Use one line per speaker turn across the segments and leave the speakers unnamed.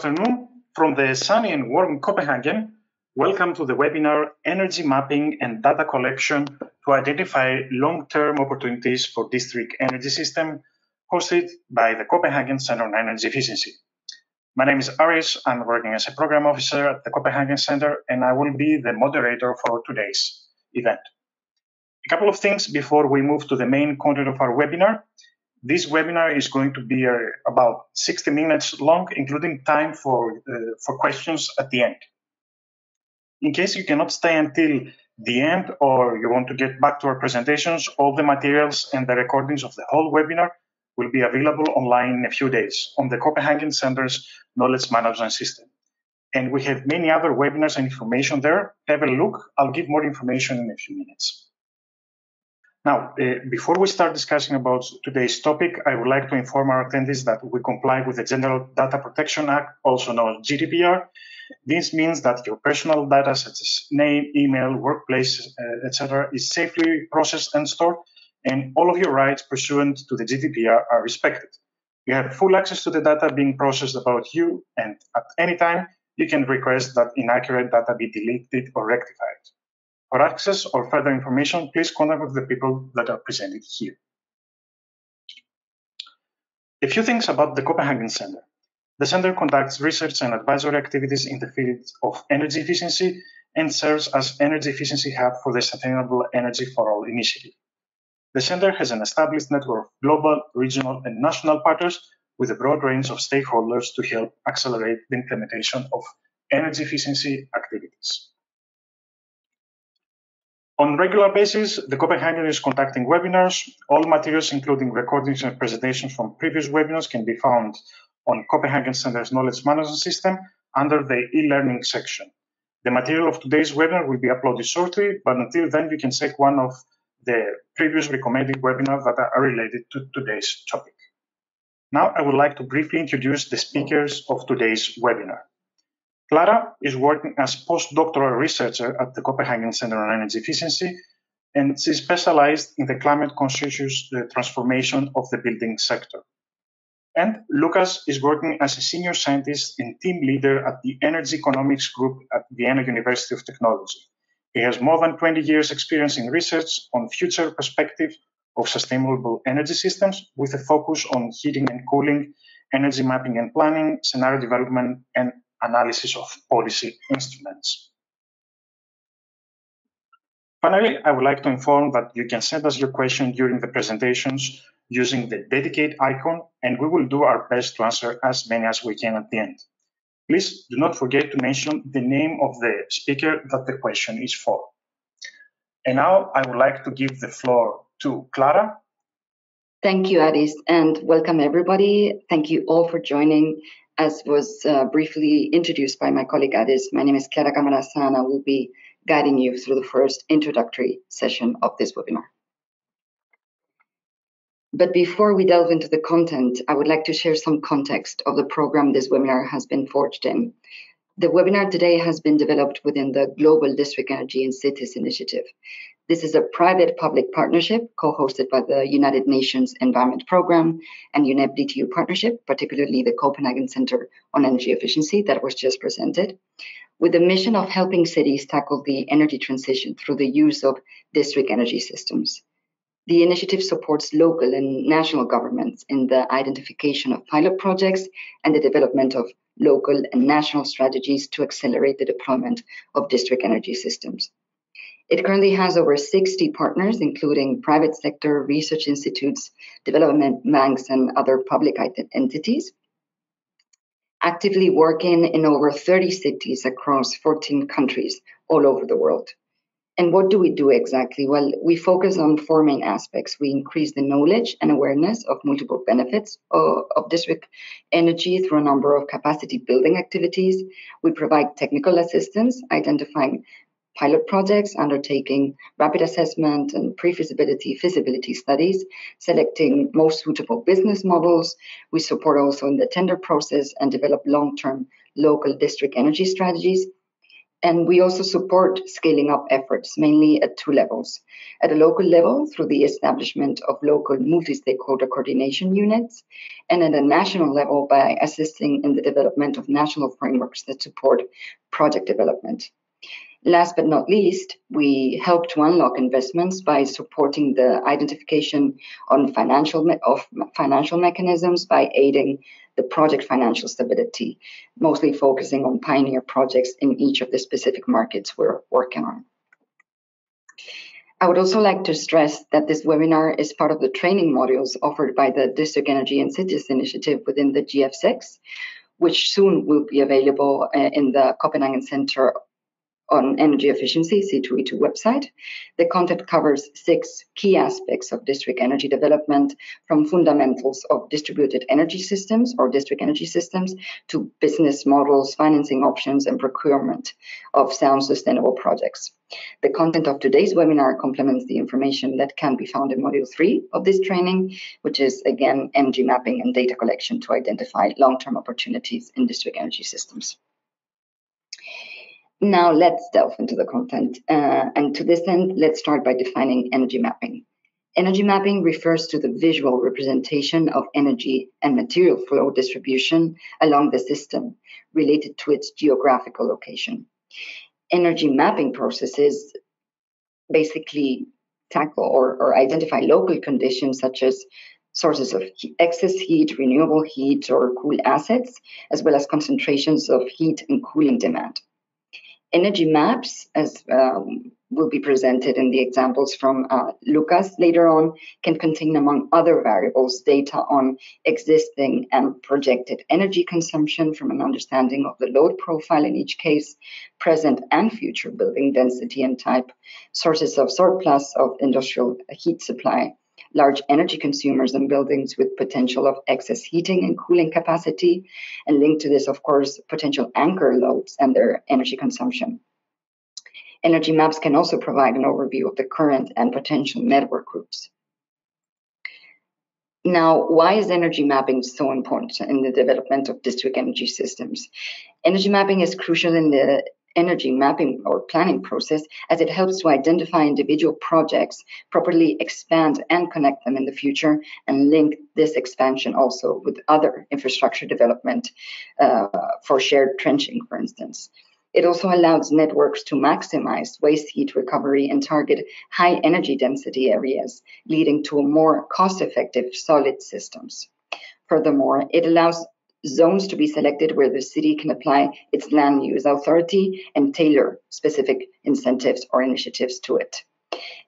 afternoon from the sunny and warm Copenhagen. Welcome to the webinar Energy Mapping and Data Collection to Identify Long-Term Opportunities for District Energy System, hosted by the Copenhagen Center on Energy Efficiency. My name is Aris. I'm working as a program officer at the Copenhagen Center, and I will be the moderator for today's event. A couple of things before we move to the main content of our webinar. This webinar is going to be uh, about 60 minutes long, including time for, uh, for questions at the end. In case you cannot stay until the end or you want to get back to our presentations, all the materials and the recordings of the whole webinar will be available online in a few days on the Copenhagen Center's Knowledge Management System. And we have many other webinars and information there. Have a look. I'll give more information in a few minutes. Now, uh, before we start discussing about today's topic, I would like to inform our attendees that we comply with the General Data Protection Act, also known as GDPR. This means that your personal data, such as name, email, workplace, uh, etc., is safely processed and stored, and all of your rights pursuant to the GDPR are respected. You have full access to the data being processed about you, and at any time, you can request that inaccurate data be deleted or rectified. For access or further information, please contact the people that are presented here. A few things about the Copenhagen Center. The center conducts research and advisory activities in the field of energy efficiency and serves as energy efficiency hub for the Sustainable Energy for All initiative. The center has an established network of global, regional, and national partners with a broad range of stakeholders to help accelerate the implementation of energy efficiency activities. On regular basis, the Copenhagen is conducting webinars. All materials, including recordings and presentations from previous webinars, can be found on Copenhagen Center's Knowledge Management System under the e-learning section. The material of today's webinar will be uploaded shortly, but until then, you can check one of the previous recommended webinars that are related to today's topic. Now, I would like to briefly introduce the speakers of today's webinar. Clara is working as postdoctoral researcher at the Copenhagen Center on Energy Efficiency, and she specialized in the climate conscious transformation of the building sector. And Lukas is working as a senior scientist and team leader at the Energy Economics Group at Vienna University of Technology. He has more than 20 years experience in research on future perspective of sustainable energy systems with a focus on heating and cooling, energy mapping and planning, scenario development, and analysis of policy instruments. Finally, I would like to inform that you can send us your question during the presentations using the dedicate icon, and we will do our best to answer as many as we can at the end. Please do not forget to mention the name of the speaker that the question is for. And now I would like to give the floor to Clara.
Thank you, Aris, and welcome everybody. Thank you all for joining as was uh, briefly introduced by my colleague Aris, my name is Clara Camarasa and I will be guiding you through the first introductory session of this webinar. But before we delve into the content, I would like to share some context of the program this webinar has been forged in. The webinar today has been developed within the Global District Energy in Cities initiative. This is a private public partnership co hosted by the United Nations Environment Programme and UNEP DTU partnership, particularly the Copenhagen Center on Energy Efficiency that was just presented, with the mission of helping cities tackle the energy transition through the use of district energy systems. The initiative supports local and national governments in the identification of pilot projects and the development of local and national strategies to accelerate the deployment of district energy systems. It currently has over 60 partners, including private sector, research institutes, development banks, and other public entities, actively working in over 30 cities across 14 countries all over the world. And what do we do exactly? Well, we focus on four main aspects. We increase the knowledge and awareness of multiple benefits of, district energy through a number of capacity building activities. We provide technical assistance, identifying pilot projects, undertaking rapid assessment and pre-feasibility feasibility studies, selecting most suitable business models. We support also in the tender process and develop long-term local district energy strategies. And we also support scaling up efforts, mainly at two levels. At a local level, through the establishment of local multi stakeholder coordination units, and at a national level by assisting in the development of national frameworks that support project development. Last but not least, we help to unlock investments by supporting the identification on financial of financial mechanisms by aiding the project financial stability, mostly focusing on pioneer projects in each of the specific markets we're working on. I would also like to stress that this webinar is part of the training modules offered by the District Energy and Cities Initiative within the GF6, which soon will be available uh, in the Copenhagen Center on energy efficiency, C2E2 website. The content covers six key aspects of district energy development, from fundamentals of distributed energy systems or district energy systems to business models, financing options, and procurement of sound sustainable projects. The content of today's webinar complements the information that can be found in Module 3 of this training, which is again energy mapping and data collection to identify long-term opportunities in district energy systems. Now let's delve into the content. Uh, and to this end, let's start by defining energy mapping. Energy mapping refers to the visual representation of energy and material flow distribution along the system related to its geographical location. Energy mapping processes basically tackle or, or identify local conditions such as sources of excess heat, renewable heat, or cool assets, as well as concentrations of heat and cooling demand. Energy maps, as um, will be presented in the examples from uh, Lukas later on, can contain, among other variables, data on existing and projected energy consumption from an understanding of the load profile in each case, present and future building density and type, sources of surplus of industrial heat supply, large energy consumers and buildings with potential of excess heating and cooling capacity, and linked to this, of course, potential anchor loads and their energy consumption. Energy maps can also provide an overview of the current and potential network groups. Now, why is energy mapping so important in the development of district energy systems? Energy mapping is crucial in the energy mapping or planning process as it helps to identify individual projects, properly expand and connect them in the future, and link this expansion also with other infrastructure development uh, for shared trenching, for instance. It also allows networks to maximize waste heat recovery and target high energy density areas, leading to more cost effective solid systems. Furthermore, it allows zones to be selected where the city can apply its land use authority and tailor specific incentives or initiatives to it.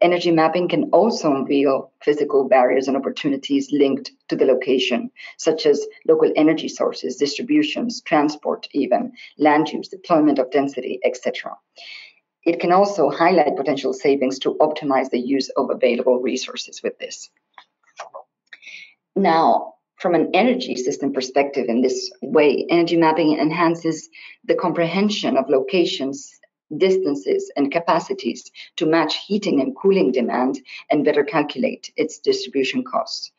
Energy mapping can also reveal physical barriers and opportunities linked to the location, such as local energy sources, distributions, transport, even land use, deployment of density, etc. It can also highlight potential savings to optimize the use of available resources with this. Now, from an energy system perspective in this way, energy mapping enhances the comprehension of locations, distances, and capacities to match heating and cooling demand and better calculate its distribution costs.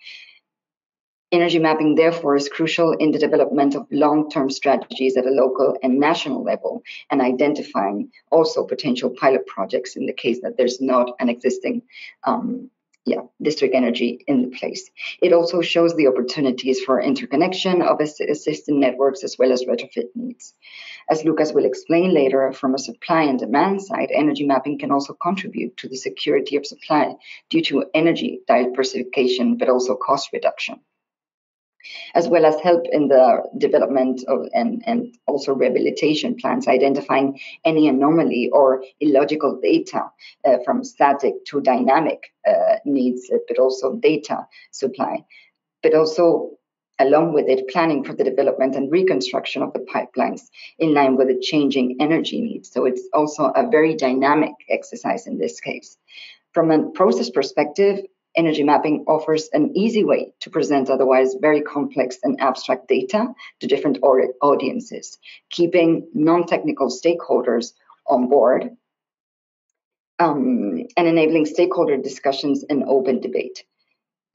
Energy mapping, therefore, is crucial in the development of long term strategies at a local and national level and identifying also potential pilot projects in the case that there's not an existing um, yeah, district energy in the place. It also shows the opportunities for interconnection of system networks as well as retrofit needs. As Lukas will explain later, from a supply and demand side, energy mapping can also contribute to the security of supply due to energy diversification, but also cost reduction as well as help in the development of and, and also rehabilitation plans, identifying any anomaly or illogical data uh, from static to dynamic uh, needs, but also data supply, but also along with it, planning for the development and reconstruction of the pipelines in line with the changing energy needs. So it's also a very dynamic exercise in this case. From a process perspective, energy mapping offers an easy way to present otherwise very complex and abstract data to different audiences, keeping non technical stakeholders on board um, and enabling stakeholder discussions and open debate.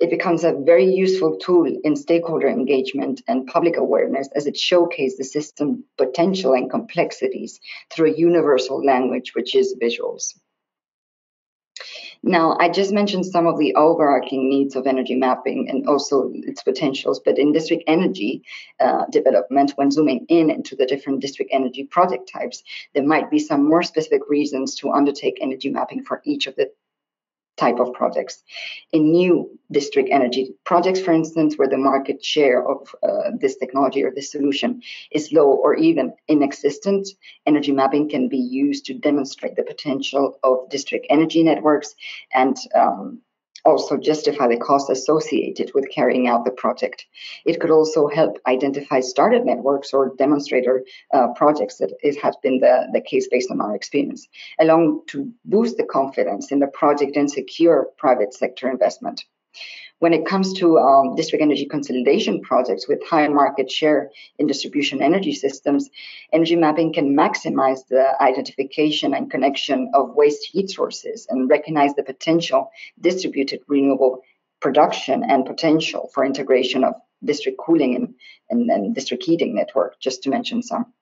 it becomes a very useful tool in stakeholder engagement and public awareness as it showcases the system potential and complexities through a universal language, which is visuals. Now, I just mentioned some of the overarching needs of energy mapping and also its potentials, but in district energy uh, development, when zooming in into the different district energy project types, there might be some more specific reasons to undertake energy mapping for each of the type of projects. In new district energy projects, for instance, where the market share of uh, this technology or this solution is low or even inexistent, energy mapping can be used to demonstrate the potential of district energy networks and um, also justify the cost associated with carrying out the project. It could also help identify startup networks or demonstrator uh, projects that it has been the, the case based on our experience, along to boost the confidence in the project and secure private sector investment. When it comes to um, district energy consolidation projects with high market share in distribution energy systems, energy mapping can maximize the identification and connection of waste heat sources and recognize the potential distributed renewable production and potential for integration of district cooling and, and, and district heating network, just to mention some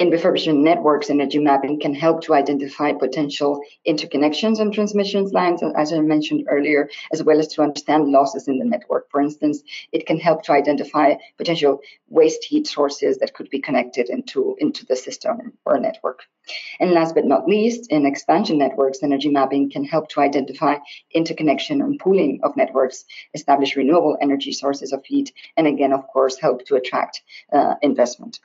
in refurbishment networks, energy mapping can help to identify potential interconnections and transmission lines, as I mentioned earlier, as well as to understand losses in the network. For instance, it can help to identify potential waste heat sources that could be connected into, into the system or network. And last but not least, in expansion networks, energy mapping can help to identify interconnection and pooling of networks, establish renewable energy sources of heat, and again, of course, help to attract uh, investment.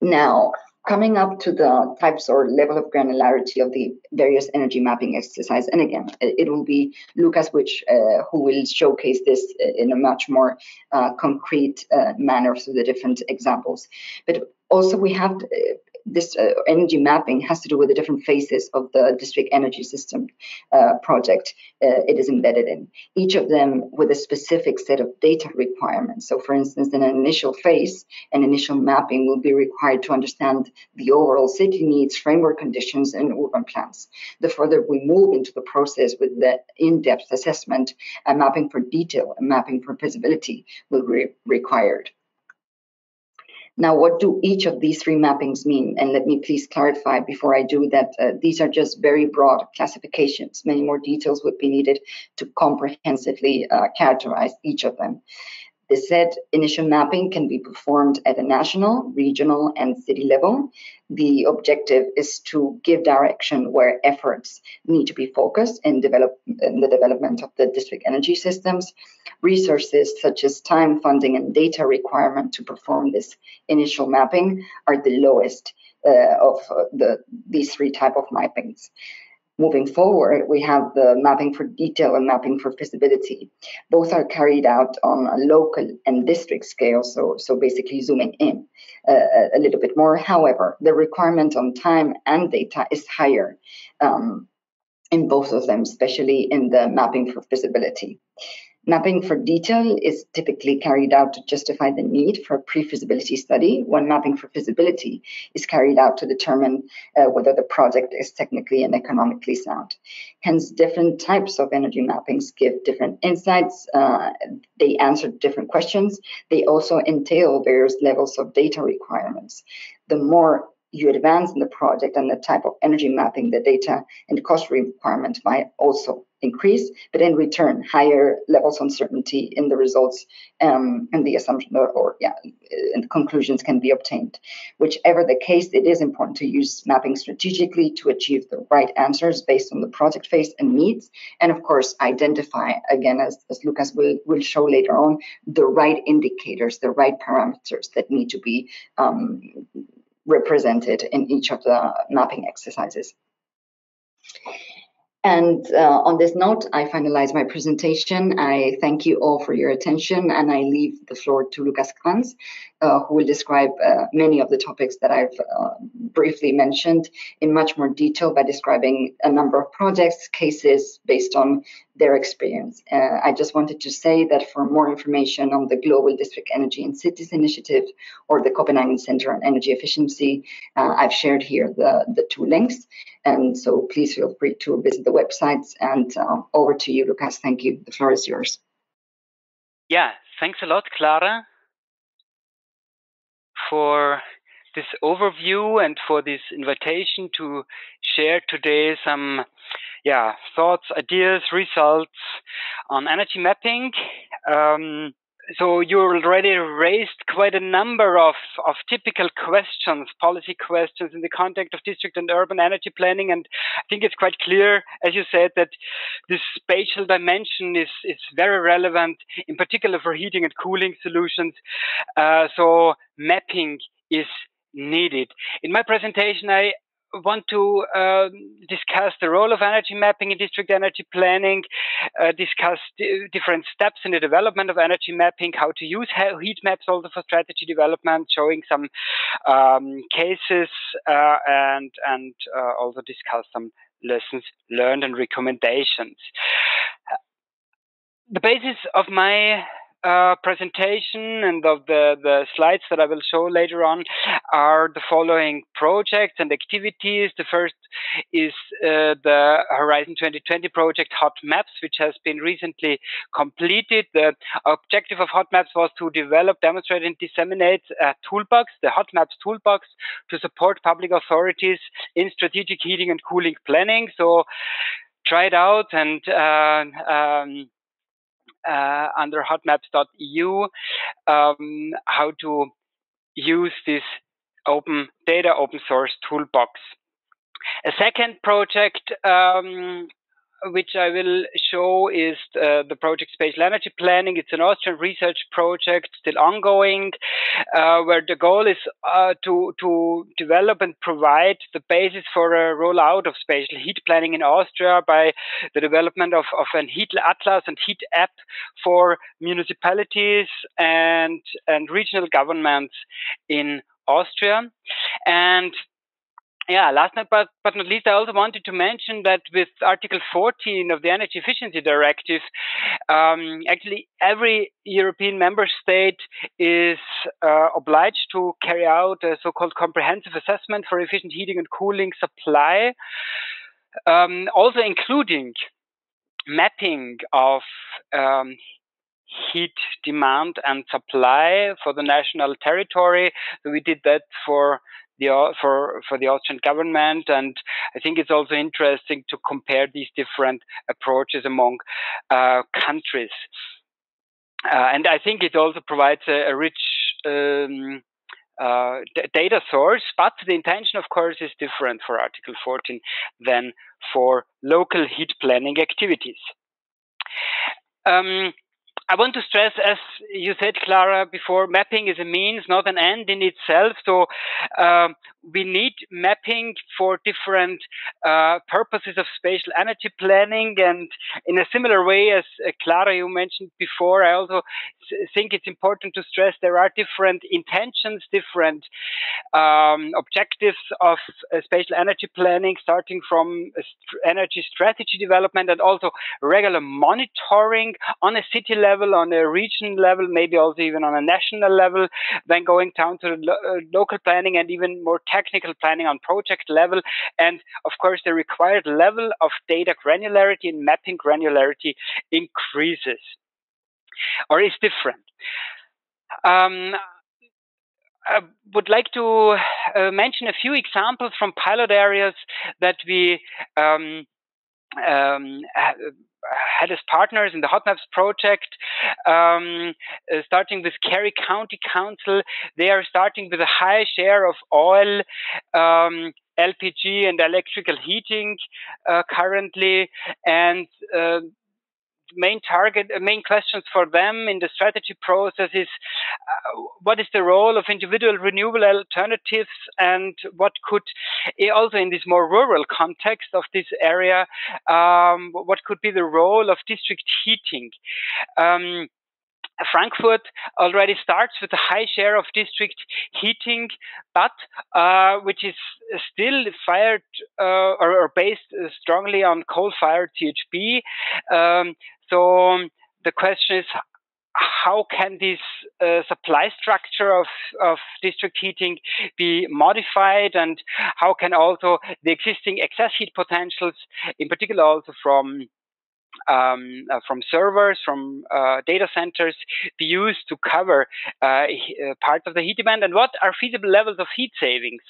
Now, coming up to the types or level of granularity of the various energy mapping exercise, and again, it will be Lukas which uh, who will showcase this in a much more uh, concrete uh, manner through the different examples. But also we have uh, this uh, energy mapping has to do with the different phases of the district energy system uh, project uh, it is embedded in, each of them with a specific set of data requirements. So, for instance, in an initial phase, an initial mapping will be required to understand the overall city needs, framework conditions, and urban plans. The further we move into the process with the in depth assessment, a mapping for detail, a mapping for feasibility will be required. Now, what do each of these three mappings mean? And let me please clarify before I do that uh, these are just very broad classifications. Many more details would be needed to comprehensively uh, characterize each of them. The said initial mapping can be performed at a national, regional, and city level. The objective is to give direction where efforts need to be focused in, develop, in the development of the district energy systems. Resources such as time, funding, and data requirement to perform this initial mapping are the lowest uh, of the, these three type of mappings. Moving forward, we have the mapping for detail and mapping for feasibility. Both are carried out on a local and district scale, so, so basically zooming in uh, a little bit more. However, the requirement on time and data is higher um, in both of them, especially in the mapping for feasibility. Mapping for detail is typically carried out to justify the need for a pre-feasibility study, when mapping for feasibility is carried out to determine uh, whether the project is technically and economically sound. Hence, different types of energy mappings give different insights. Uh, they answer different questions. They also entail various levels of data requirements. The more you advance in the project and the type of energy mapping, the data and cost requirement might also increase, but in return, higher levels of uncertainty in the results um, and the assumption or, or, yeah, and conclusions can be obtained. Whichever the case, it is important to use mapping strategically to achieve the right answers based on the project phase and needs, and of course, identify again, as, as Lukas will, will show later on, the right indicators, the right parameters that need to be um, represented in each of the mapping exercises. And uh, on this note, I finalize my presentation. I thank you all for your attention and I leave the floor to Lukas Kranzl uh, who will describe uh, many of the topics that I've uh, briefly mentioned in much more detail by describing a number of projects, cases based on their experience. Uh, I just wanted to say that for more information on the Global District Energy and Cities Initiative or the Copenhagen Center on Energy Efficiency, uh, I've shared here the, the two links. And so please feel free to visit the websites. And uh, over to you, Lukas. Thank you. The floor is yours.
Yeah, thanks a lot, Clara, for this overview and for this invitation to share today some yeah, thoughts, ideas, results on energy mapping. Um, so you already raised quite a number of, of typical questions, policy questions in the context of district and urban energy planning. And I think it's quite clear, as you said, that this spatial dimension is, is very relevant, in particular for heating and cooling solutions. Uh, so mapping is needed. In my presentation, I, want to uh, discuss the role of energy mapping in district energy planning, uh, discuss different steps in the development of energy mapping, how to use heat maps also for strategy development, showing some um, cases, uh, and and uh, also discuss some lessons learned and recommendations. The basis of my uh, presentation and of the, the slides that I will show later on are the following projects and activities. The first is uh, the Horizon 2020 project Hot Maps, which has been recently completed. The objective of Hot Maps was to develop, demonstrate, and disseminate a toolbox, the Hot Maps toolbox, to support public authorities in strategic heating and cooling planning. So try it out and uh, um, uh, under hotmaps.eu um, how to use this open data open source toolbox. A second project um, which I will show is uh, the project Spatial Energy Planning. It's an Austrian research project still ongoing, uh, where the goal is uh, to to develop and provide the basis for a rollout of spatial heat planning in Austria by the development of, of an heat atlas and heat app for municipalities and and regional governments in Austria. And yeah, last but, but not least, I also wanted to mention that with Article 14 of the Energy Efficiency Directive, um, actually every European member state is uh, obliged to carry out a so-called comprehensive assessment for efficient heating and cooling supply, um, also including mapping of um, heat demand and supply for the national territory. So we did that for the for for the Austrian government, and I think it's also interesting to compare these different approaches among uh, countries. Uh, and I think it also provides a, a rich um, uh, data source, but the intention, of course, is different for Article 14 than for local heat planning activities. Um, I want to stress, as you said, Clara, before, mapping is a means, not an end in itself. So um, we need mapping for different uh, purposes of spatial energy planning. And in a similar way as uh, Clara, you mentioned before, I also think it's important to stress there are different intentions, different um, objectives of uh, spatial energy planning, starting from energy strategy development and also regular monitoring on a city level level, on a region level, maybe also even on a national level, then going down to lo uh, local planning and even more technical planning on project level. And of course, the required level of data granularity and mapping granularity increases or is different. Um, I would like to uh, mention a few examples from pilot areas that we um, um, had as partners in the Hot Maps project, um, uh, starting with Kerry County Council. They are starting with a high share of oil. Um, LPG and electrical heating uh, currently, and uh, main target, uh, main questions for them in the strategy process is uh, what is the role of individual renewable alternatives and what could also in this more rural context of this area, um, what could be the role of district heating? Um, Frankfurt already starts with a high share of district heating, but uh, which is still fired uh, or, or, based strongly on coal-fired CHP. Um, so the question is how can this uh, supply structure of, of district heating be modified and how can also the existing excess heat potentials, in particular also from um, uh, from servers, from uh, data centers, be used to cover uh, uh, parts of the heat demand, and what are feasible levels of heat savings.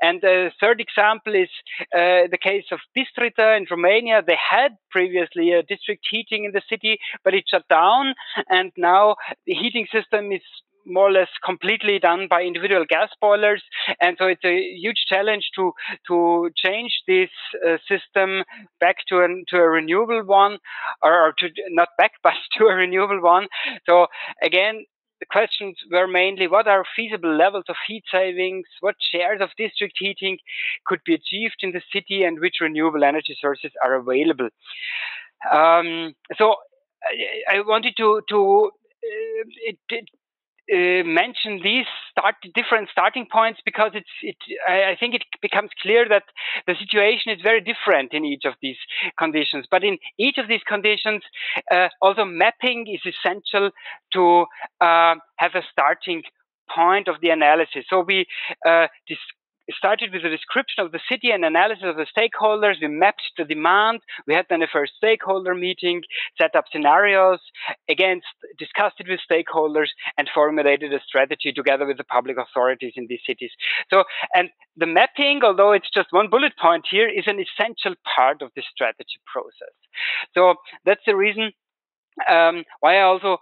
And the third example is uh, the case of Bistrița in Romania. They had previously a district heating in the city, but it shut down, and now the heating system is more or less completely done by individual gas boilers, and so it's a huge challenge to to change this uh, system back to an to a renewable one, or, or to not back but to a renewable one. So again, the questions were mainly what are feasible levels of heat savings, what shares of district heating could be achieved in the city, and which renewable energy sources are available. Um, so I, I, wanted to to uh, uh, mention these start different starting points because it's it I, think it becomes clear that the situation is very different in each of these conditions. But in each of these conditions, uh, also mapping is essential to uh, have a starting point of the analysis. So we uh, started with a description of the city and analysis of the stakeholders. We mapped the demand. We had then a first stakeholder meeting, set up scenarios, again, discussed it with stakeholders and formulated a strategy together with the public authorities in these cities. So, and the mapping, although it's just one bullet point here, is an essential part of the strategy process. So that's the reason um, why I also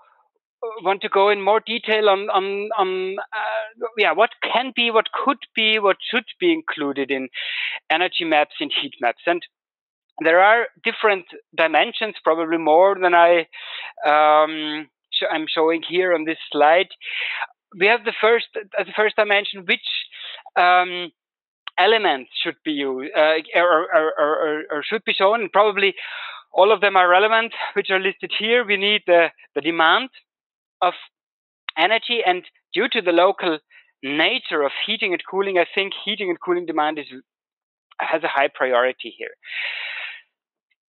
want to go in more detail on on on uh, yeah what can be, what could be, what should be included in energy maps and heat maps, and there are different dimensions, probably more than I um, sh I'm showing here on this slide. We have the first uh, the first dimension, which um, elements should be used uh, or, or, or, or, should be shown. Probably all of them are relevant, which are listed here. We need the, the demand, of energy. And due to the local nature of heating and cooling, I think heating and cooling demand is has a high priority here.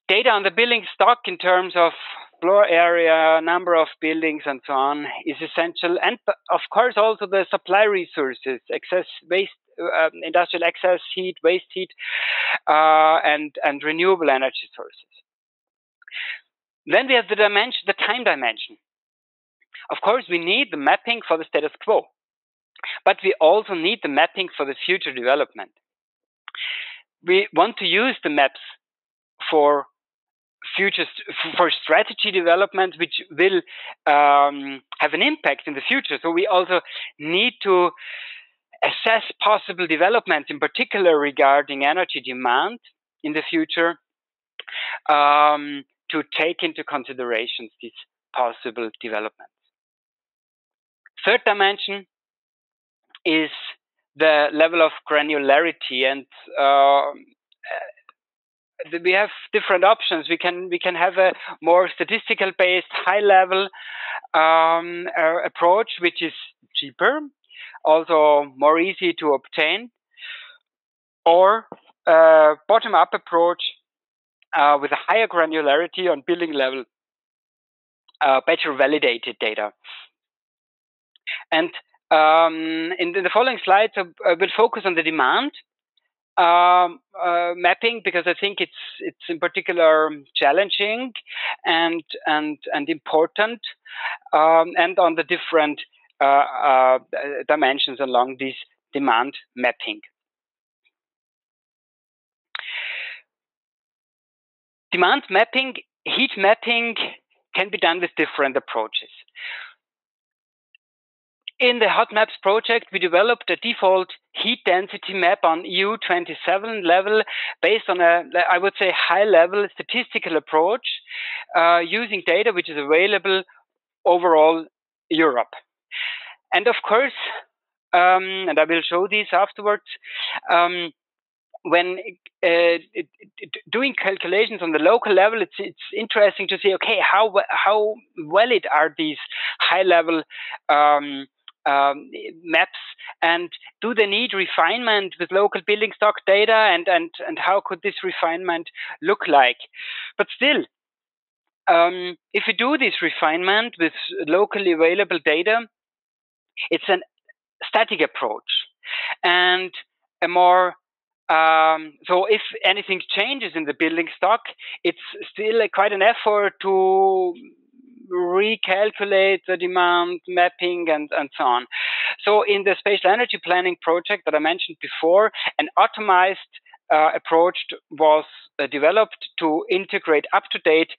Data on the building stock in terms of floor area, number of buildings, and so on is essential. And of course, also the supply resources, excess waste, uh, industrial excess heat, waste heat, uh, and and renewable energy sources. Then we have the dimension, the time dimension. Of course, we need the mapping for the status quo, but we also need the mapping for the future development. We want to use the maps for future for strategy development, which will um, have an impact in the future. So we also need to assess possible developments, in particular regarding energy demand in the future, um, to take into considerations these possible developments. Third dimension is the level of granularity and uh, we have different options. We can we can have a more statistical based, high level um, uh, approach, which is cheaper, also more easy to obtain, or a bottom up approach uh, with a higher granularity on building level, uh, better validated data. And um, in, in, the following slides, I, I, will focus on the demand um, uh, mapping because I think it's it's in particular challenging and and and important, um, and on the different uh, uh, dimensions along this demand mapping. Demand mapping, heat mapping can be done with different approaches. In the Hot Maps project, we developed a default heat density map on EU27 level based on a, I would say, high level statistical approach uh, using data which is available overall Europe. And of course, um, and I will show these afterwards, um, when uh, doing calculations on the local level, it's it's interesting to see okay how how valid are these high level um, um, maps and do they need refinement with local building stock data and, and, and how could this refinement look like? But still, um, if you do this refinement with locally available data, it's a static approach and a more um, so if anything changes in the building stock, it's still a, quite an effort to recalculate the demand mapping and, and so on. So in the spatial energy planning project that I mentioned before, an optimized uh, approach was uh, developed to integrate up-to-date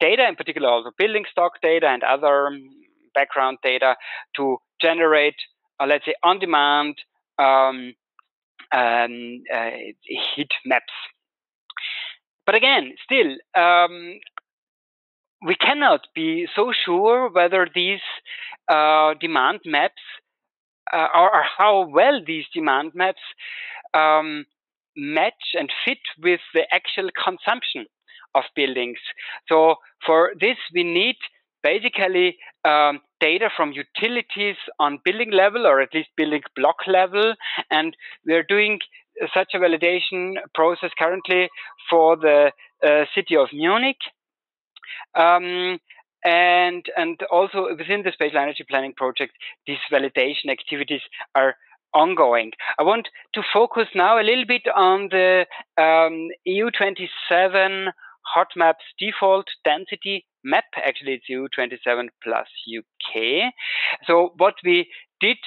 data, in particular also building stock data and other um, background data to generate, uh, let's say, on-demand um, um, uh, heat maps. But again, still, um, we cannot be so sure whether these uh, demand maps uh, or, or, how well these demand maps um, match and fit with the actual consumption of buildings. So for this, we need basically um, data from utilities on building level or at least building block level. And we're doing such a validation process currently for the uh, city of Munich. Um, and and also within the spatial energy planning project, these validation activities are ongoing. I want to focus now a little bit on the um, EU27 hot maps default density map. Actually, it's EU27 plus UK. So what we did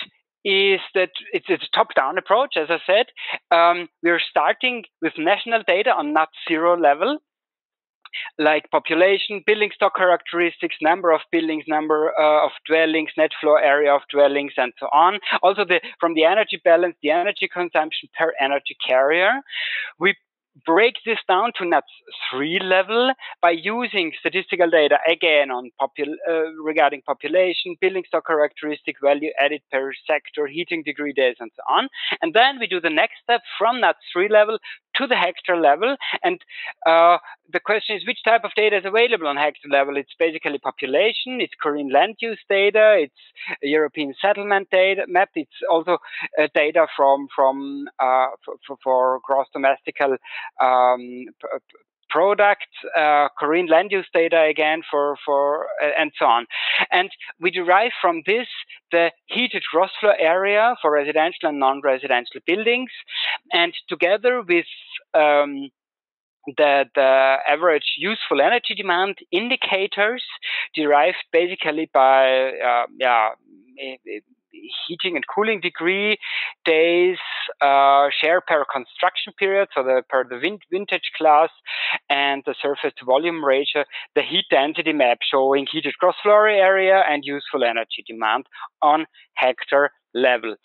is that it's, it's a top-down approach, as I said. Um, we're starting with national data on NUTS zero level, like population, building stock characteristics, number of buildings, number uh, of dwellings, net floor area of dwellings, and so on. Also, the, from the energy balance, the energy consumption per energy carrier. We break this down to NUTS 3 level by using statistical data again on popul uh, regarding population, building stock characteristic, value added per sector, heating degree days, and so on. And then we do the next step from NUTS 3 level to the hectare level. And uh, the question is which type of data is available on hectare level? It's basically population, it's CORINE land use data, it's European settlement data map, it's also uh, data from from uh, for, for, gross domestical um, product, uh, CORINE land use data again for, for uh, and so on. And we derive from this the heated gross floor area for residential and non-residential buildings. And together with um, the, the average useful energy demand indicators derived basically by uh, yeah, heating and cooling degree, days, uh, share per construction period, so the, per the vin vintage class, and the surface to volume ratio, the heat density map showing heated gross floor area and useful energy demand on hectare level.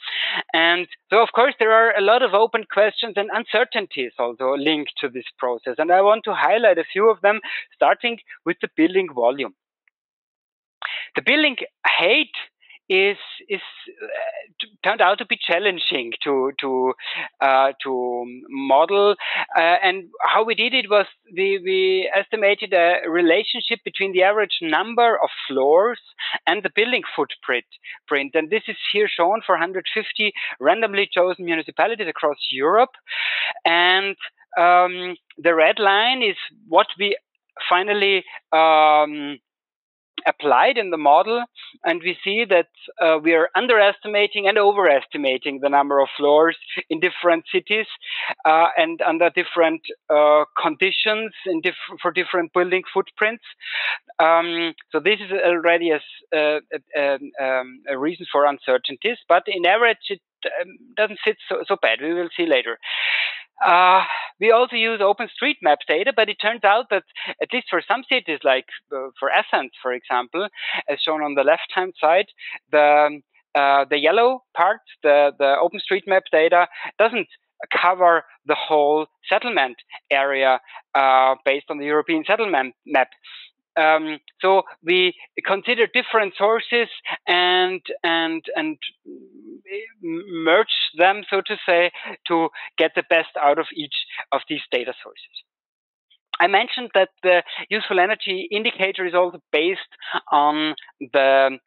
And so, of course, there are a lot of open questions and uncertainties also linked to this process. And I want to highlight a few of them, starting with the building volume. The building height is is uh, turned out to be challenging to to uh, to model. Uh, and how we did it was we, we estimated a relationship between the average number of floors and the building footprint. Print. And this is here shown for 150 randomly chosen municipalities across Europe. And um, the red line is what we finally um, applied in the model, and we see that uh, we are underestimating and overestimating the number of floors in different cities uh, and under different uh, conditions diff for different building footprints. Um, so this is already a, a, a, um, a, reason for uncertainties, but in average it um, doesn't sit so, so bad. We will see later. Uh, we also use OpenStreetMap data, but it turns out that at least for some cities, like uh, for Athens, for example, as shown on the left-hand side, the uh, the yellow part, the the OpenStreetMap data, doesn't cover the whole settlement area uh, based on the European settlement map. Um, so we consider different sources and and and merge them, so to say, to get the best out of each of these data sources. I mentioned that the useful energy indicator is also based on the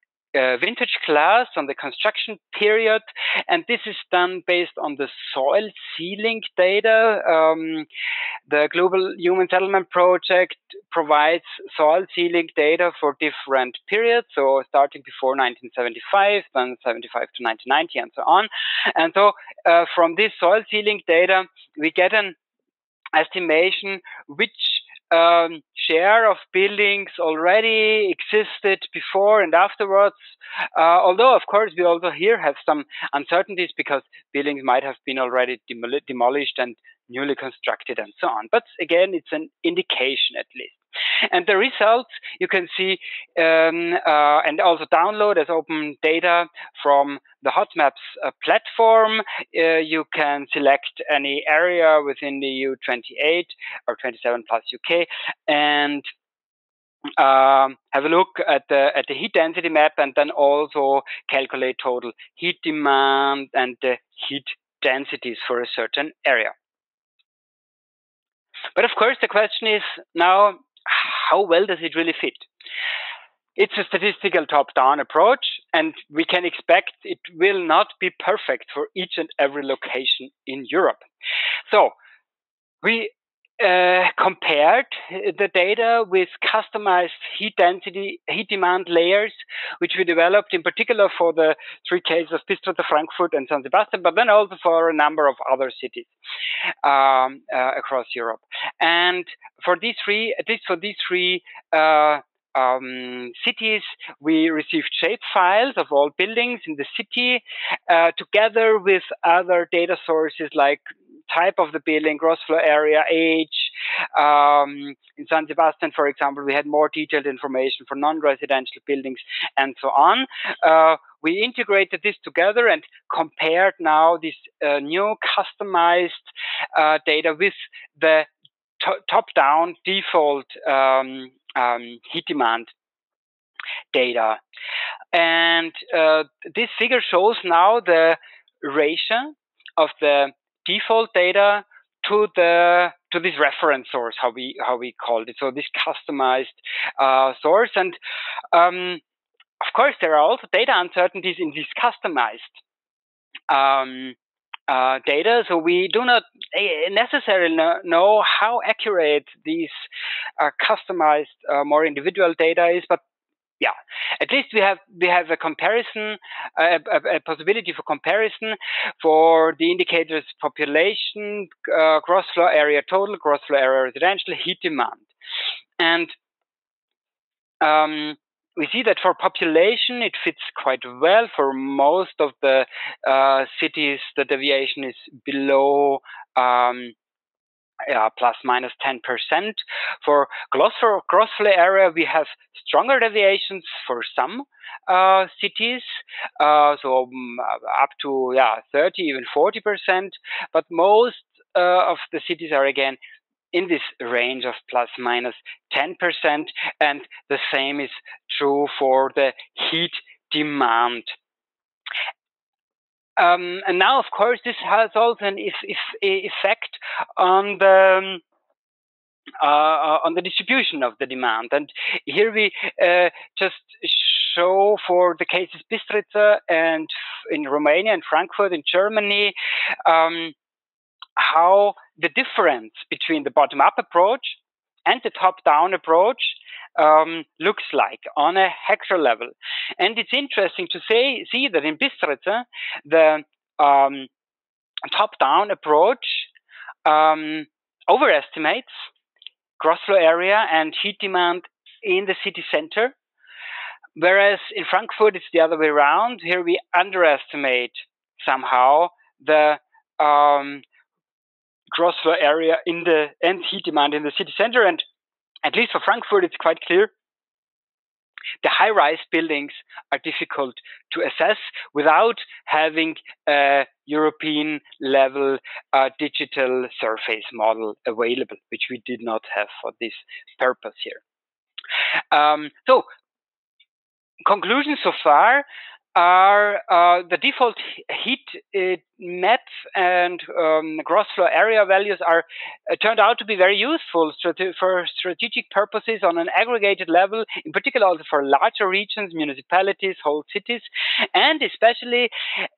vintage class on the construction period, and this is done based on the soil sealing data. Um, the Global Human Settlement Project provides soil sealing data for different periods, so starting before 1975, then 75 to 1990, and so on. And so, uh, from this soil sealing data, we get an estimation which um, share of buildings already existed before and afterwards. Uh, although, of course, we also here have some uncertainties because buildings might have been already demol demolished and newly constructed and so on. But again, it's an indication at least. And the results you can see um, uh, and also download as open data from the HotMaps uh, platform. Uh, you can select any area within the EU 28 or 27 plus UK and um, have a look at the at the heat density map and then also calculate total heat demand and the heat densities for a certain area. But of course, the question is now, how well does it really fit? It's a statistical top-down approach, and we can expect it will not be perfect for each and every location in Europe. So we uh, compared the data with customized heat density, heat demand layers, which we developed in particular for the three cases of Bistrița, Frankfurt, and San Sebastian, but then also for a number of other cities um, uh, across Europe. And for these three, at least for these three uh, um, cities, we received shape files of all buildings in the city, uh, together with other data sources like type of the building, gross floor area, age. Um, in San Sebastian, for example, we had more detailed information for non-residential buildings and so on. Uh, we integrated this together and compared now this uh, new customized uh, data with the top-down default um, um, heat demand data. And uh, this figure shows now the ratio of the default data to the to this reference source, how we how we called it. So this customized uh, source, and um, of course there are also data uncertainties in this customized um, uh, data. So we do not eh, necessarily know how accurate these uh, customized, uh, more individual data is, but yeah, at least we have we have a comparison, a, a, a possibility for comparison for the indicators population, uh, gross floor area total, gross floor area residential, heat demand, and um, we see that for population it fits quite well. For most of the uh, cities, the deviation is below um, plus minus 10%. For gross floor area, we have stronger deviations for some uh, cities, uh, so um, up to yeah 30, even 40%. But most uh, of the cities are again in this range of plus minus 10%, and the same is true for the heat demand. Um, and now, of course, this has also an if, if, effect on the um, uh, on the distribution of the demand. And here we uh, just show for the cases Bistrița and in Romania and Frankfurt in Germany um, how the difference between the bottom-up approach and the top-down approach um, looks like on a hectare level. And it's interesting to say, see that in Bistrița, the um, top-down approach um, overestimates gross floor area and heat demand in the city center, whereas in Frankfurt it's the other way around. Here we underestimate somehow the um, gross floor area in the and heat demand in the city center, and at least for Frankfurt, it's quite clear. The high rise buildings are difficult to assess without having a European level uh, digital surface model available, which we did not have for this purpose here. Um, so, conclusion so far are uh, the default heat uh, map and um, gross floor area values are uh, turned out to be very useful strate for strategic purposes on an aggregated level, in particular also for larger regions, municipalities, whole cities, and especially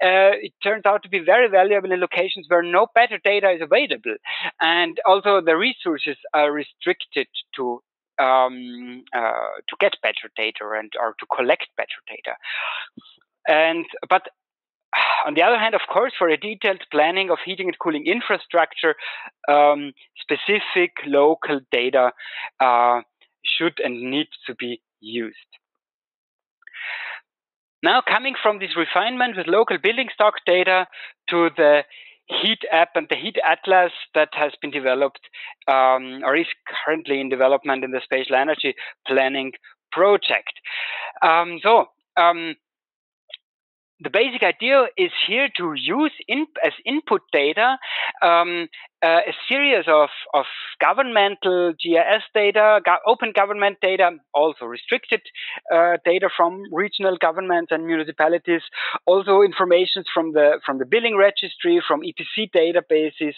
uh, it turns out to be very valuable in locations where no better data is available, and also the resources are restricted to um, uh, to get better data and or to collect better data. And but on the other hand, of course, for a detailed planning of heating and cooling infrastructure, um, specific local data uh, should and need to be used. Now, coming from this refinement with local building stock data to the heat app and the heat atlas that has been developed um, or is currently in development in the spatial energy planning project. Um, so, um, the basic idea is here to use in, as input data um, uh, a series of, of governmental GIS data, go open government data, also restricted uh, data from regional governments and municipalities, also information from the from the building registry, from EPC databases,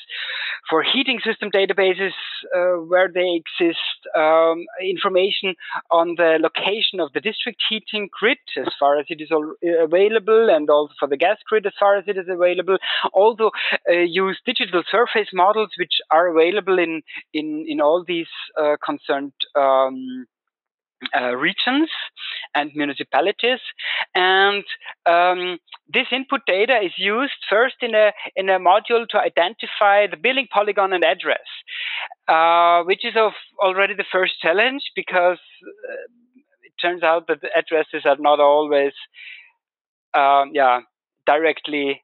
for heating system databases uh, where they exist, um, information on the location of the district heating grid as far as it is available, and also for the gas grid as far as it is available. Also uh, use digital surface models models which are available in in in all these uh, concerned um, uh, regions and municipalities, and um, this input data is used first in a in a module to identify the building polygon and address, uh, which is of already the first challenge because uh, it turns out that the addresses are not always, um, yeah, directly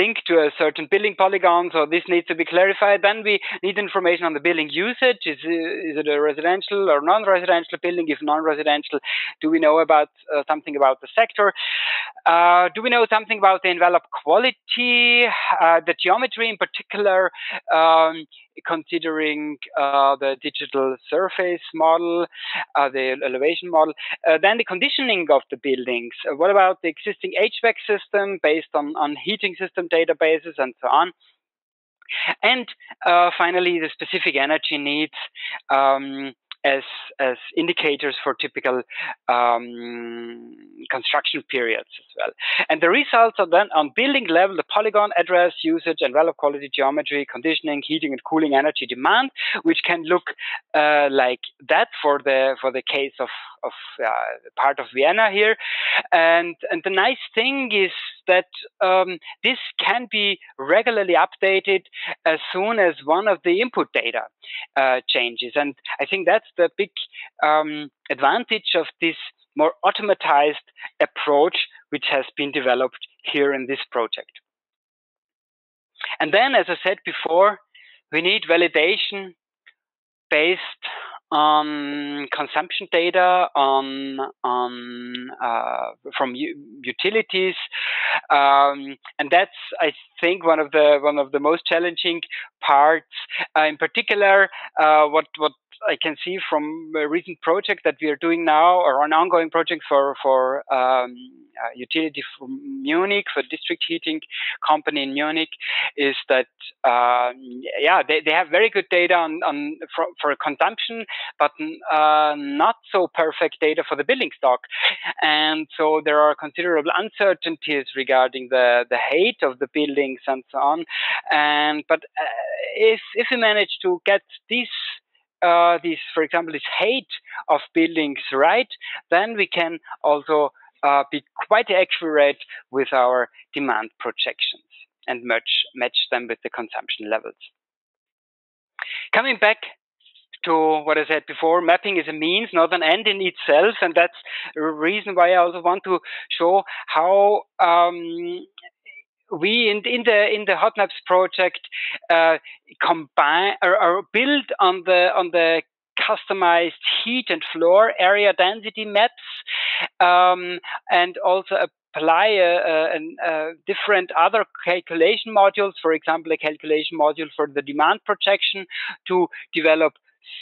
linked to a certain building polygon, so this needs to be clarified. Then we need information on the billing usage. Is, is it a residential or non-residential billing? If non-residential, do we know about uh, something about the sector? Uh, do we know something about the envelope quality, uh, the geometry in particular, um, considering uh, the digital surface model, uh, the elevation model, uh, then the conditioning of the buildings. what about the existing HVAC system based on, on heating system databases and so on? And uh, finally, the specific energy needs um, as as indicators for typical um, construction periods as well. And the results are then on building level, the polygon address, usage, envelope quality, geometry, conditioning, heating, and cooling energy demand, which can look uh, like that for the for the case of of uh, part of Vienna here. And and the nice thing is that um, this can be regularly updated as soon as one of the input data uh, changes. And I think that's the big um, advantage of this more automatized approach, which has been developed here in this project. And then, as I said before, we need validation based on consumption data on on uh, from utilities, um, and that's I think one of the one of the most challenging parts. Uh, in particular, uh, what what I can see from a recent project that we are doing now, or an ongoing project for for um, utility from Munich, for district heating company in Munich, is that uh, yeah they, they have very good data on, on for, for consumption, but uh, not so perfect data for the building stock, and so there are considerable uncertainties regarding the the height of the buildings and so on, and but uh, if if we manage to get these uh, this, for example, this height of buildings right, then we can also uh, be quite accurate with our demand projections and match, match them with the consumption levels. Coming back to what I said before, mapping is a means, not an end in itself, and that's a reason why I also want to show how um, we in, in the in the HotMaps project uh, combine or, or build on the on the customized heat and floor area density maps um, and also apply a, a, a, different other calculation modules, for example, a calculation module for the demand projection to develop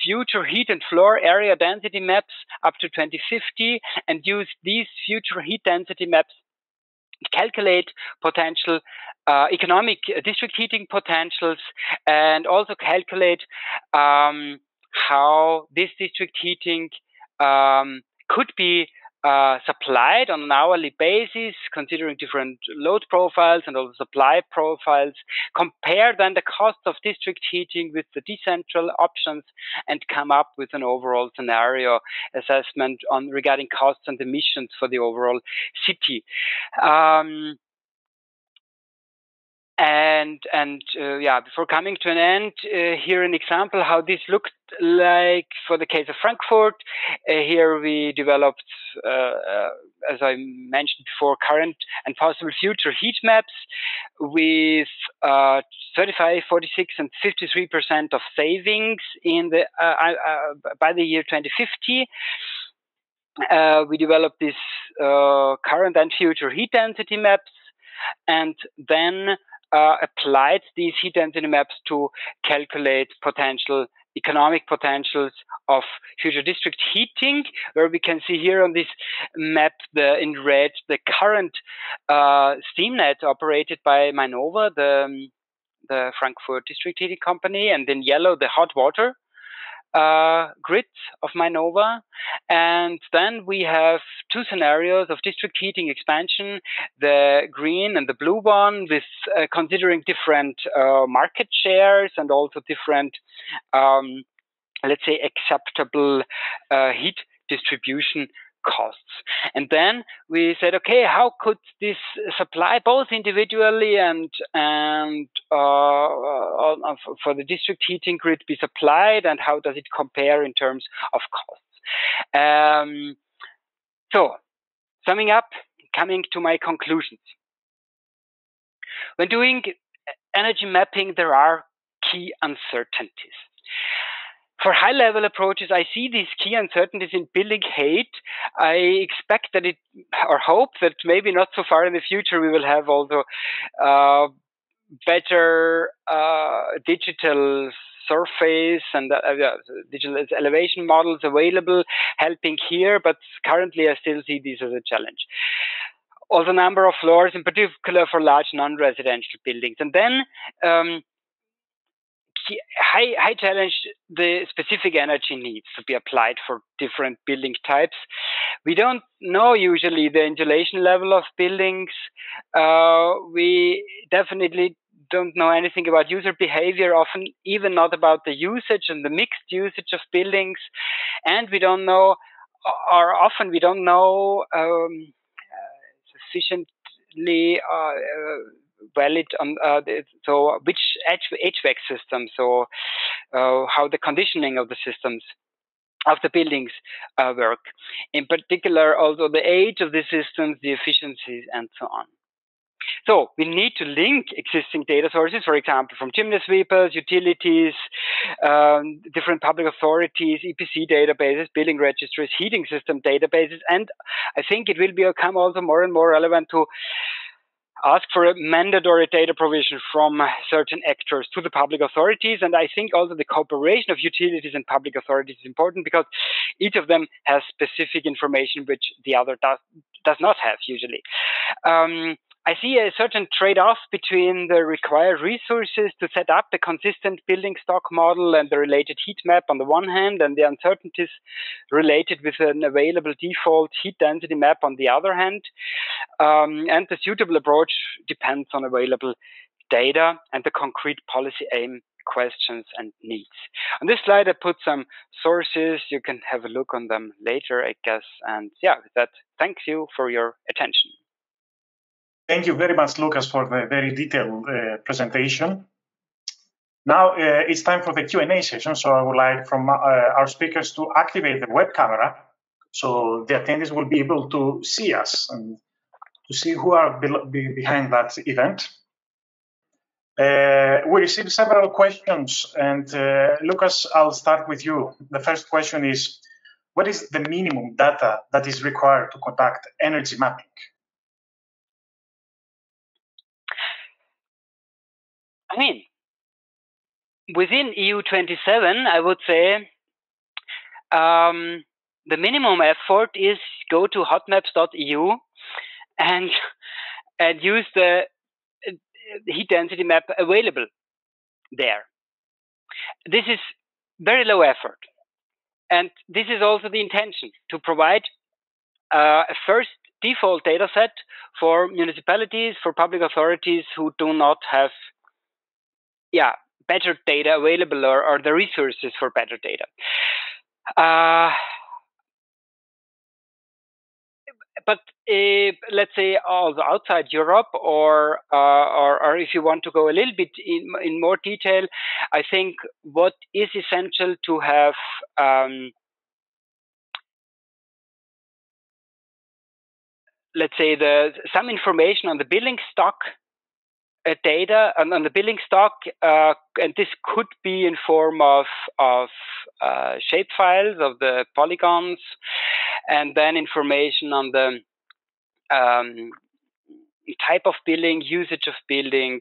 future heat and floor area density maps up to 2050 and use these future heat density maps calculate potential uh, economic district heating potentials and also calculate um, how this district heating um, could be uh, supplied on an hourly basis, considering different load profiles and also supply profiles, compare then the cost of district heating with the decentral options, and come up with an overall scenario assessment on regarding costs and emissions for the overall city. Um, and and uh, yeah, before coming to an end, uh, here an example how this looked like for the case of Frankfurt. Uh, here we developed, uh, uh, as I mentioned before, current and possible future heat maps with uh, 35, 46, and 53 percent of savings in the by the year 2050. we developed these current and future heat density maps, and then uh, applied these heat density maps to calculate potential economic potentials of future district heating, where we can see here on this map the in red the current uh, steam net operated by Mainova, the the Frankfurt district heating company, and in yellow the hot water uh, grid of Mainova. And then we have two scenarios of district heating expansion, the green and the blue one, with uh, considering different uh, market shares and also different, um, let's say, acceptable uh, heat distribution costs. And then we said, okay, how could this supply both individually and and uh, for the district heating grid be supplied, and how does it compare in terms of costs? Um, so, summing up, coming to my conclusions. When doing energy mapping, there are key uncertainties for high level approaches, I see these key uncertainties in building height. I expect that it, or hope that maybe not so far in the future, we will have also uh, better uh, digital surface and uh, digital elevation models available, helping here. But currently, I still see these as a challenge. Also, number of floors, in particular for large non-residential buildings, and then. Um, high, high challenge, the specific energy needs to be applied for different building types. We don't know usually the insulation level of buildings. Uh, we definitely don't know anything about user behavior, often even not about the usage and the mixed usage of buildings. And we don't know, or often we don't know um, uh, sufficiently uh, valid on uh, so which HVAC system, so uh, how the conditioning of the systems of the buildings uh, work. In particular, also the age of the systems, the efficiencies, and so on. So we need to link existing data sources, for example, from chimney sweepers, utilities, um, different public authorities, EPC databases, building registries, heating system databases, and I think it will become also more and more relevant to ask for a mandatory data provision from certain actors to the public authorities. And I think also the cooperation of utilities and public authorities is important because each of them has specific information which the other does, does not have usually. Um, I see a certain trade off between the required resources to set up the consistent building stock model and the related heat map on the one hand, and the uncertainties related with an available default heat density map on the other hand. Um, and the suitable approach depends on available data and the concrete policy aim questions and needs. On this slide, I put some sources. You can have a look on them later, I guess. And yeah, with that, thanks you for your attention.
Thank you very much, Lukas, for the very detailed uh, presentation. Now uh, it's time for the Q&A session. So I would like from uh, our speakers to activate the web camera so the attendees will be able to see us and to see who are be behind that event. Uh, we received several questions, and uh, Lukas, I'll start with you. The first question is, what is the minimum data that is required to conduct energy mapping?
I mean, within EU27, I would say um, the minimum effort is go to hotmaps.eu and and use the heat density map available there. This is very low effort. And this is also the intention to provide uh, a first default data set for municipalities, for public authorities who do not have yeah, better data available or, or the resources for better data. Uh, but uh, let's say also outside Europe, or, uh, or, or if you want to go a little bit in in more detail, I think what is essential to have. Um, let's say the some information on the building stock data on, on, the building stock, uh, and this could be in form of of uh, shape files of the polygons, and then information on the um, type of building, usage of building,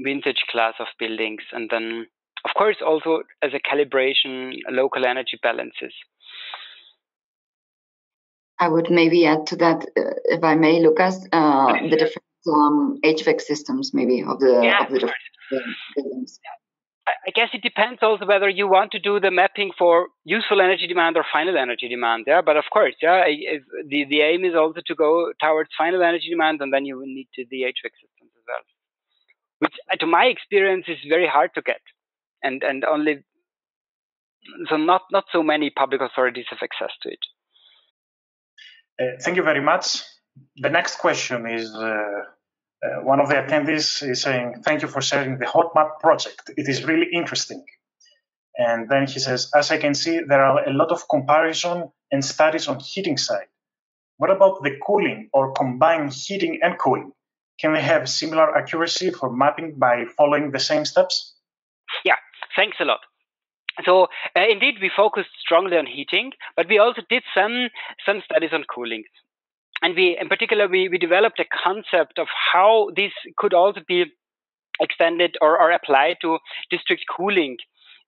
vintage class of buildings, and then of course also as a calibration local energy balances.
I would maybe add to that, uh, if I may, Lukas, uh, the different um, HVAC systems, maybe of the
yeah,
of the different buildings.
I guess it depends also whether you want to do the mapping for useful energy demand or final energy demand. Yeah, but of course, yeah, the the aim is also to go towards final energy demand, and then you will need to the HVAC systems as well, which, uh, to my experience, is very hard to get, and and only so not not so many public authorities have access to it.
Uh, thank you very much. The next question is. Uh uh, one of the attendees is saying, Thank you for sharing the hot map project. It is really interesting. And then he says, As I can see, there are a lot of comparison and studies on heating side. What about the cooling or combined heating and cooling? Can they have similar accuracy for mapping by following the same steps?
Yeah, thanks a lot. So uh, indeed, we focused strongly on heating, but we also did some some studies on cooling and we, in particular, we, we developed a concept of how this could also be extended or, or applied to district cooling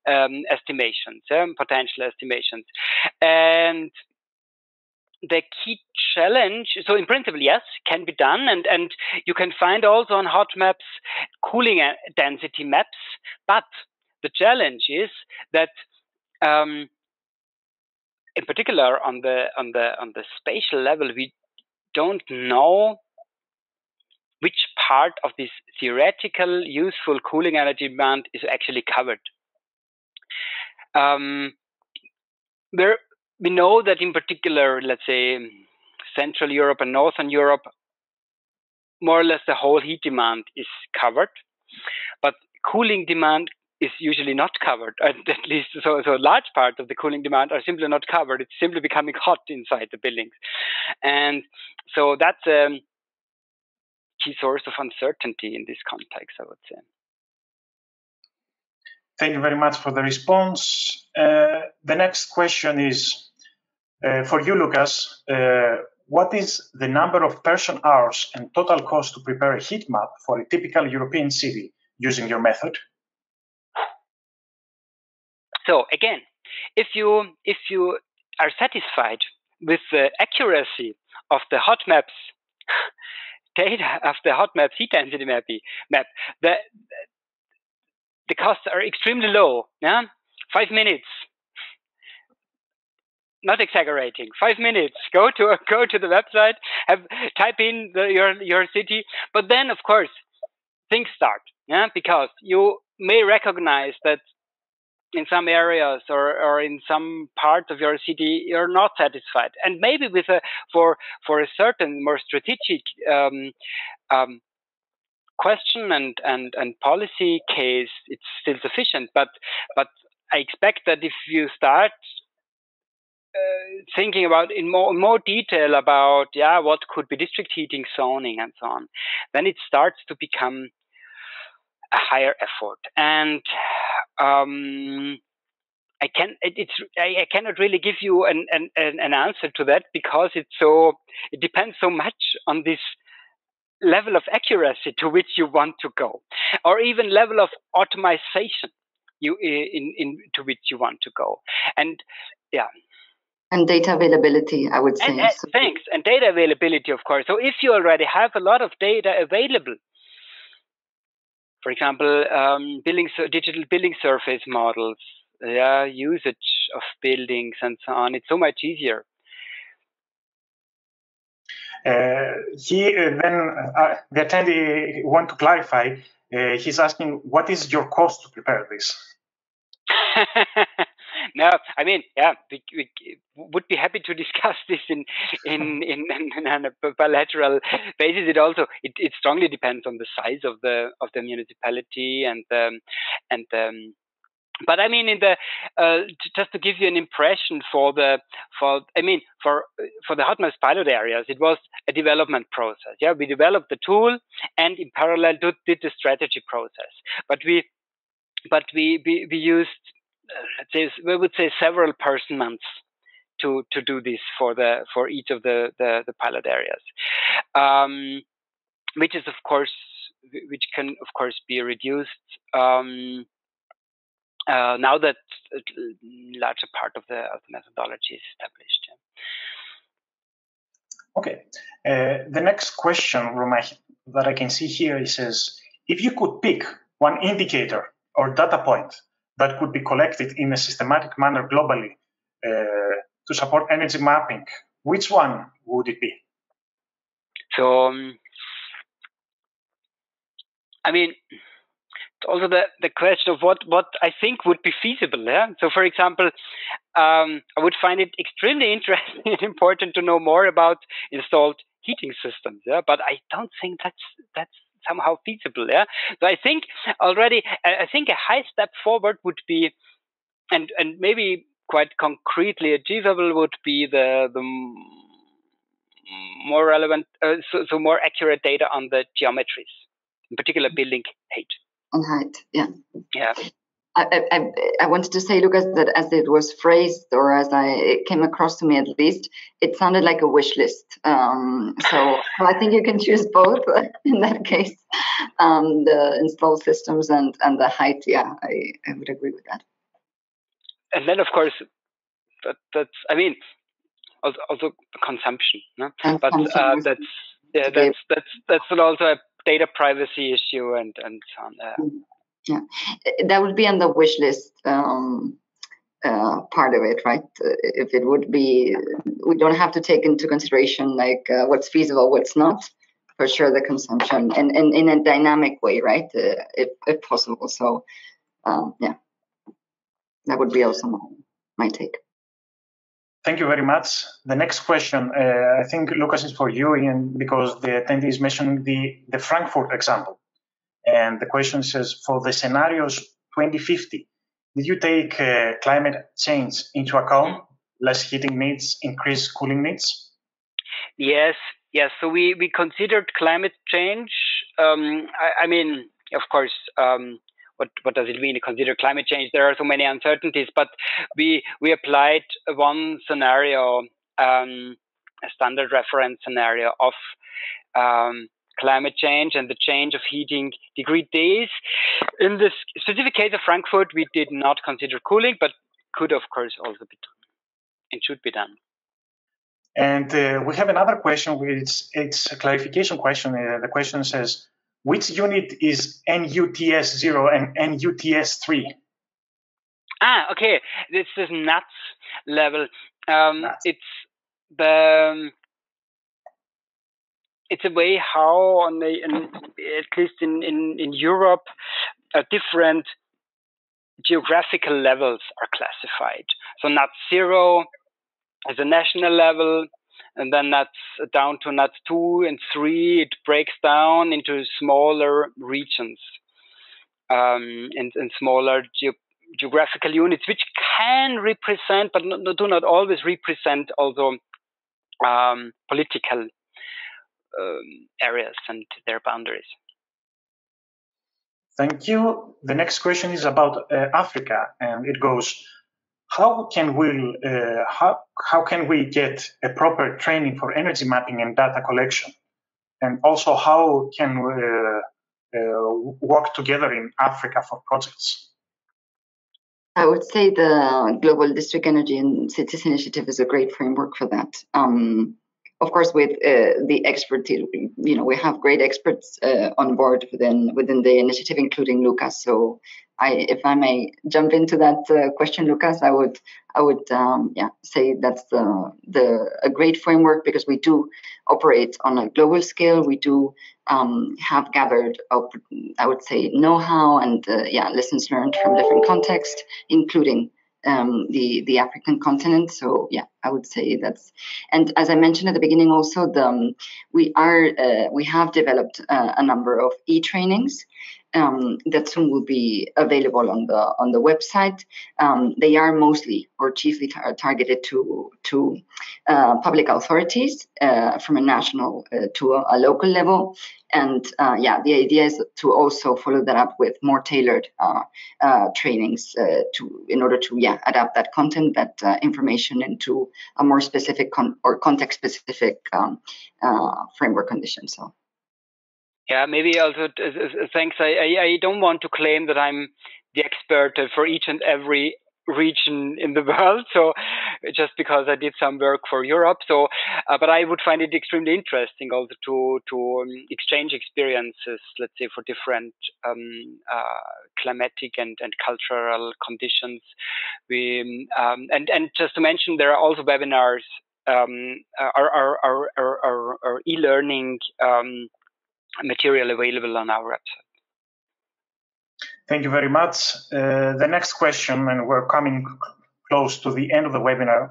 um, estimations, um, potential estimations. And the key challenge, so in principle, yes, can be done. And, and you can find also on hot maps cooling uh, density maps. But the challenge is that um, in particular on the on the on the spatial level, we don't know which part of this theoretical useful cooling energy demand is actually covered. Um, there, we know that in particular, let's say Central Europe and Northern Europe, more or less the whole heat demand is covered, but cooling demand is usually not covered. At, least, so, so a large part of the cooling demand are simply not covered. It's simply becoming hot inside the buildings, and so that's a key source of uncertainty in this context. I would say.
Thank you very much for the response. Uh, the next question is uh, for you, Lukas. Uh, what is the number of person hours and total cost to prepare a heat map for a typical European city using your method?
So again, if you if you are satisfied with the accuracy of the hot maps data of the hot maps heat density map, map the the costs are extremely low. Yeah, five minutes. Not exaggerating. Five minutes. Go to go to the website. Have type in the, your your city. But then, of course, things start. Yeah, because you may recognize that in some areas or, or in some part of your city you're not satisfied. And maybe with a for for a certain more strategic um, um, question and, and and policy case it's still sufficient. But but I expect that if you start uh, thinking about in more more detail about yeah what could be district heating zoning and so on then it starts to become a higher effort and um, I can it, it's I, I, cannot really give you an, an an answer to that because it's so it depends so much on this level of accuracy to which you want to go or even level of automation you in in to which you want to go and yeah
And data availability, I would say.
And, and, thanks. And data availability, of course. So if you already have a lot of data available, for example, um, building digital building surface models, yeah, usage of buildings and so on, it's so much easier.
Uh, he uh, then uh, the attendee want to clarify. Uh, he's asking, what is your cost to prepare this?
no, I mean, yeah, we, we, would be happy to discuss this in in in, in, in a bilateral basis. It also it, it strongly depends on the size of the of the municipality and um, and um, but I mean, in the uh, just to give you an impression for the for I mean for for the HotMaps pilot areas, it was a development process. Yeah, we developed the tool and in parallel did, did the strategy process. But we but we we, we used we would say several person months to to do this for the for each of the the, the pilot areas, um, which is of course which can of course be reduced. Um, uh, now that a larger part of the, of the methodology is established.
Okay. Uh, the next question that I can see here is says, if you could pick one indicator or data point that could be collected in a systematic manner globally uh, to support energy mapping, which one would it be?
So, um, I mean, also the, the question of what, what I think would be feasible. Yeah? So, for example, um, I would find it extremely interesting and important to know more about installed heating systems. Yeah? But I don't think that's that's somehow feasible. Yeah. So I think already, I think a high step forward would be, and and maybe quite concretely achievable would be the the more relevant, uh, so, so more accurate data on the geometries, in particular building height
on height. Yeah.
Yeah.
I, I, I, wanted to say, Lukas, that as it was phrased, or as I it came across to me at least, it sounded like a wish list. Um, so I think you can choose both in that case, um, the installed systems and, and the height. Yeah, I, I would agree with that.
And then, of course, that, that's, I mean, also, also consumption. No? But uh, that's, yeah, that's, that's, that's also a data privacy issue and and so on. Uh,
yeah, that would be on the wish list um, uh, part of it, right? If it would be, we don't have to take into consideration like uh, what's feasible, what's not. For sure, the consumption and, and in a dynamic way, right? Uh, if, if possible. So, um, yeah, that would be also my, my take.
Thank you very much. The next question, uh, I think Lukas is for you, Ian, because the attendee is mentioning the, the Frankfurt example. And the question says, for the scenarios 2050, did you take uh, climate change into account? Less heating needs, increased cooling needs?
Yes, yes. So we, we considered climate change. Um, I, I, mean, of course, um, what what does it mean to consider climate change? There are so many uncertainties, but we we applied one scenario, um, a standard reference scenario of um, climate change and the change of heating degree days. In this specific case of Frankfurt, we did not consider cooling, but could of course also be done and should be done.
And uh, we have another question, which it's a clarification question. Uh, the question says, which unit is NUTS 0 and NUTS 3?
Ah, okay. This is NUTS level. Um, NUTS. It's the um, it's a way how on at least in in in Europe, uh, different geographical levels are classified. So NUTS zero is a national level and then that's down to NUTS 2 and 3. It breaks down into smaller regions um, and, and, smaller ge geographical units, which can represent, but not, do not always represent, also um, political um, areas and their boundaries.
Thank you. The next question is about uh, Africa, and it goes how can we uh, how, how can we get a proper training for energy mapping and data collection and also how can we uh, uh, work together in africa for projects
I would say the Global District Energy and Cities Initiative is a great framework for that. Um, of course, with uh, the expertise, you know, we have great experts uh, on board within within the initiative, including Lukas. So, I, if I may jump into that uh, question, Lukas, I would I would um, yeah say that's the the a great framework because we do operate on a global scale. We do um, have gathered, I would say, know-how and uh, yeah lessons learned from different contexts, including um, the the African continent. So yeah, I would say that's. And as I mentioned at the beginning, also the um, we are uh, we have developed uh, a number of e trainings um, that soon will be available on the on the website. Um, they are mostly or chiefly tar- targeted to to uh, public authorities uh, from a national uh, to a, a, local level. And uh, yeah, the idea is to also follow that up with more tailored uh, uh, trainings to in order to yeah adapt that content, that information into a more specific con- or context specific um, framework condition. So.
Yeah, maybe also thanks. I, I, I don't want to claim that I'm the expert for each and every region in the world. So just because I did some work for Europe. So, uh, but I would find it extremely interesting also to to um, exchange experiences, let's say, for different um, uh, climatic and, and cultural conditions. We um, and and just to mention, there are also webinars. Um, our, our, our e-learning um, material available on our website.
Thank you very much. Uh, the next question, and we're coming close to the end of the webinar.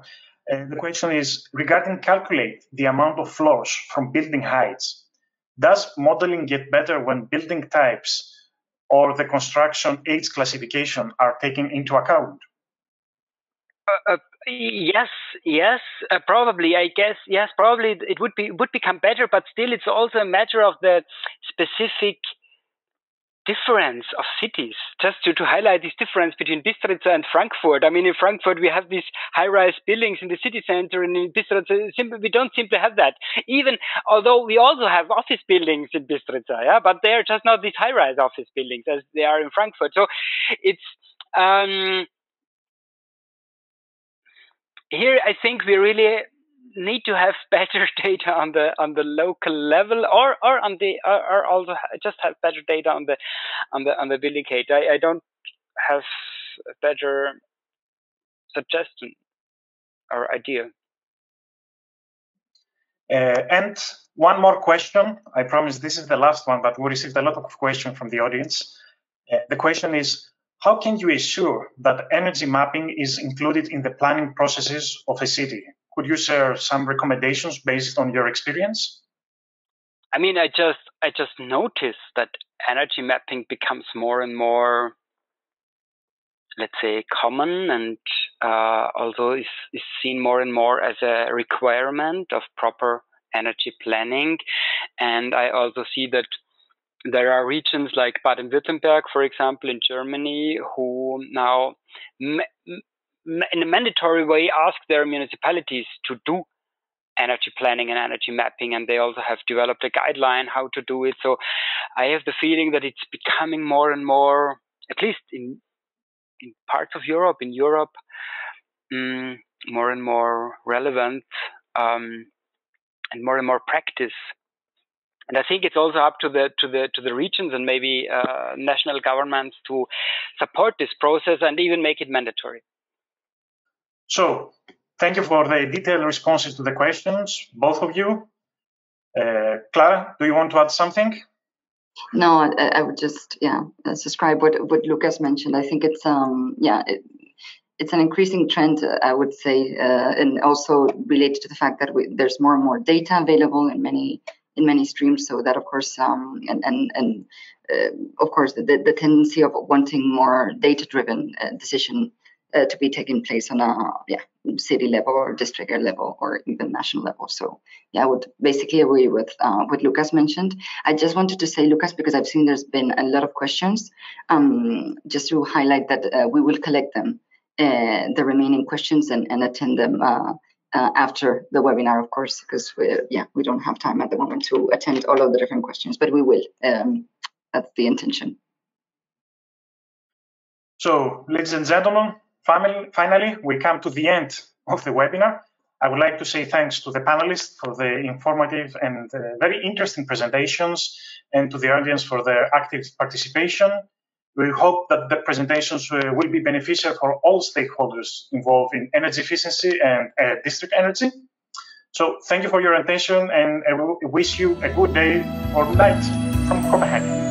Uh, the question is regarding calculate the amount of floors from building heights. Does modeling get better when building types or the construction age classification are taken into account?
Uh, uh yes, yes, uh, probably. I guess yes, probably it would be would become better, but still, it's also a matter of the specific difference of cities. Just to, to highlight this difference between Bistrița and Frankfurt. I mean, in Frankfurt we have these high-rise buildings in the city center, and in Bistrița we don't simply have that. Even although we also have office buildings in Bistrița, yeah, but they're just not these high-rise office buildings as they are in Frankfurt. So it's um, here I think we really need to have better data on the on the local level or or on the or, or also just have better data on the on the on the building I, I don't have a better suggestion or idea.
Uh, and one more question. I promise this is the last one, but we received a lot of questions from the audience. Uh, the question is how can you assure that energy mapping is included in the planning processes of a city? Could you share some recommendations based on your experience?
I mean, I just I just noticed that energy mapping becomes more and more, let's say, common, and uh, also is is seen more and more as a requirement of proper energy planning. And I also see that there are regions like Baden-Württemberg, for example, in Germany, who now in a mandatory way ask their municipalities to do energy planning and energy mapping, and they also have developed a guideline how to do it. So I have the feeling that it's becoming more and more, at least in in parts of Europe, in Europe, um, more and more relevant um, and more and more practice and I think it's also up to the to the to the regions and maybe uh, national governments to support this process and even make it mandatory.
So, thank you for the detailed responses to the questions, both of you. Uh, Clara, do you want to add something?
No, I, I would just yeah subscribe what what Lukas mentioned. I think it's um yeah. It, it's an increasing trend, uh, I would say, uh, and also related to the fact that we, there's more and more data available in many in many streams. So that, of course, um, and and and uh, of course, the, the tendency of wanting more data-driven uh, decision uh, to be taking place on a yeah city level or district level or even national level. So yeah, I would basically agree with uh, what Lukas mentioned. I just wanted to say, Lukas, because I've seen there's been a lot of questions. Um, just to highlight that uh, we will collect them, uh, the remaining questions, and, and attend them uh, after the webinar, of course, because we, yeah, we don't have time at the moment to attend all of the different questions, but we will. Um, that's the intention.
So, ladies and gentlemen, finally, we come to the end of the webinar. I would like to say thanks to the panelists for the informative and uh, very interesting presentations and to the audience for their active participation. We hope that the presentations uh, will be beneficial for all stakeholders involved in energy efficiency and uh, district energy. So thank you for your attention and I wish you a good day or night from Copenhagen.